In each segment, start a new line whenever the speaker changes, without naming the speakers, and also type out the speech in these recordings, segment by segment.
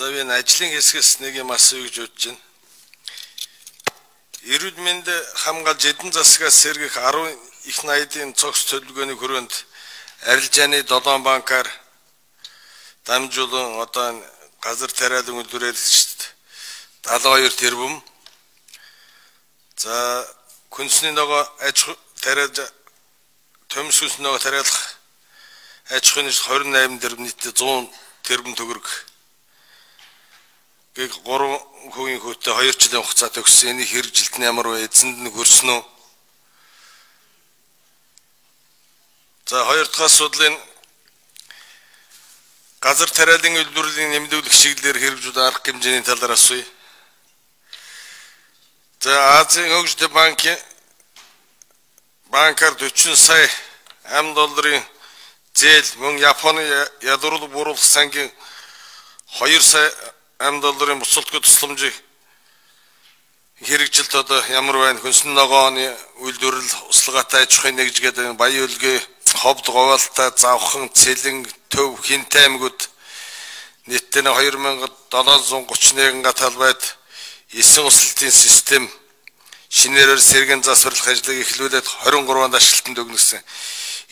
За би энэ ажлын хэсгээс нэг юм асууя гэж бодож байна. Эрүүл мэнд хамгаалж эдэн засгаас сэргэх 10 их найдын цогц төлөвлөгөөний хүрээнд арилжааны 7 банкар дамжуулан одоо газар тариалан үйлдвэрлэгчд 72 тэрбум за күнсний нөгөө аж тариалж төмс хүнсний нөгөө тариалах аж ахуйн 28 тэрбум нийтдээ 100 тэрбум төгрөг гийг 3 хүүгийн хөөтэй 2 жилийн хугацаа төгссөн. Энийг хэрэгжилт нь ямар вэ? Эзэнд нь хүрсэн үү? За хоёр дахь асуудлын газар тариалан үйлдвэрлэлийн нэмэгдүүлэх чиглэлээр хэрэгжүүлэх арга хэмжээний талаар асууя. За Азийн хөгжлийн банкын банкар 40 сая ам долларын зээл мөн Японы ядуурлаг бууруулах сангийн 2 сая ам долларын буцалтгүй тусламжийг хэрэгжилт одоо ямар байна хүнсэн ногооны үйлдвэрлэл услагаатай аж ахуйн нэгжгээд баян үлгээ ховд говьалтай завхан цэлэн төв хинтэй аймагуд нийтдээ 2731 га талбайд 9 услалтын систем шинээрээр сэргэн засварлах ажлыг эхлүүлээд 23-нд ажилтанд өгнөсөн.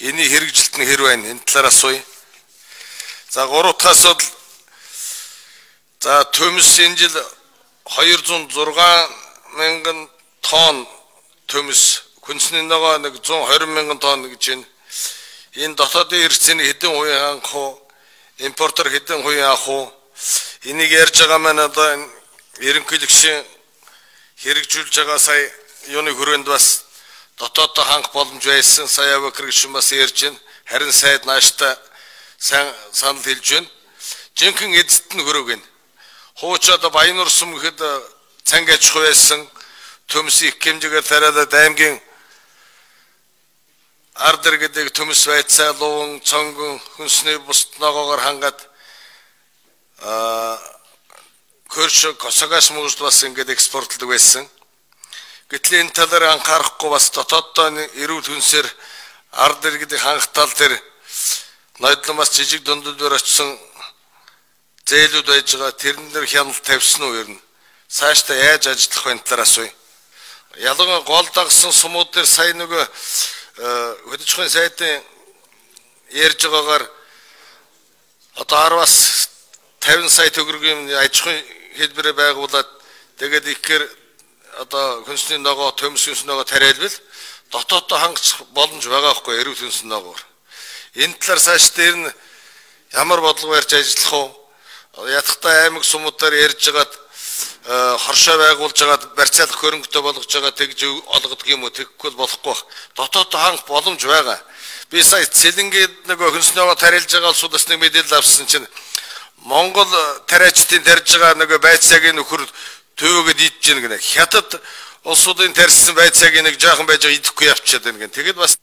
Эний хэрэгжилт нь хэр байна? Энэ талаар асууя. За гурав дахь асуудал За төмс энэ жил 206 мянган тонн төмс хүнсний ногоо нэг 120 мянган тонн гэж байна. Энэ дотоодын хэрэгцээний хэдэн хувийн анх уу? Импортер хэдэн хувийн авах уу? Энийг ярьж байгаа маань одоо ерөнхийлөгчийн хэрэгжүүлж байгаа сая юуны хүрээнд бас дотооддоо ханх боломж байсан. Сая Абакр гişүн бас ярьж байна. Харин сайд нааштай сайн санал хэлж байна. Жинхэнэ эзэд нь хөрөг байна хуучаад Баянур сум гэхэд цанг аж ахуй байсан төмс их хэмжээгээр тариалаад аймгийн ардэр гэдэг төмс байцаа луун цонгон хүнсний бусд ногоогоор хангаад а Көрш Косогаш мужид бас ингээд экспортлдог байсан. Гэтэл энэ талаар анхаарахгүй бас дотооддоо эрүүл хүнсээр ард иргэдийг хангах тал дээр ноёдлон бас жижиг дундуур очсон зээлүүд байж байгаа тэрэн дээр хяналт тавьсан уу ер нь цаашдаа яаж ажиллах вэ талаар асууя. Ялангуяа гол дагсан сумууд дээр сая нөгөө хөдөлгөөний сайдын ярьж байгаагаар одоо 10-аас 50 сая төгрөгийн аж ахуйн хэлбэрээ байгуулад тэгээд ихээр одоо хүнсний ногоо төмс хүнсний ногоо тариалбал дотооддоо хангах боломж байгаа хгүй эрүүл хүнсний ногоор. Энэ талаар цааш дээр нь ямар бодлого барьж ажиллах вэ? Ядахтай аймаг сумуудаар ярьж хагаад э, хоршоо байгуулж хагаад барьцаалах хөрөнгөтэй болгож байгаа тэгж олгодог юм уу тэгэхгүй болохгүй бах. Дотоод ханх боломж байгаа. Би сая цэлэнгээд нөгөө хөнснөөгөө тарилж байгаа улсуудаас нэг мэдээлэл авсан чинь Монгол тариачдын тарьж байгаа нөгөө байцаагийн нөхөр төөгөд идэж гэнэ. Хятад улсуудын тарьсан байцаагийн нэг жаахан байж байгаа идэхгүй явчихад байна гэн. Тэгэд бас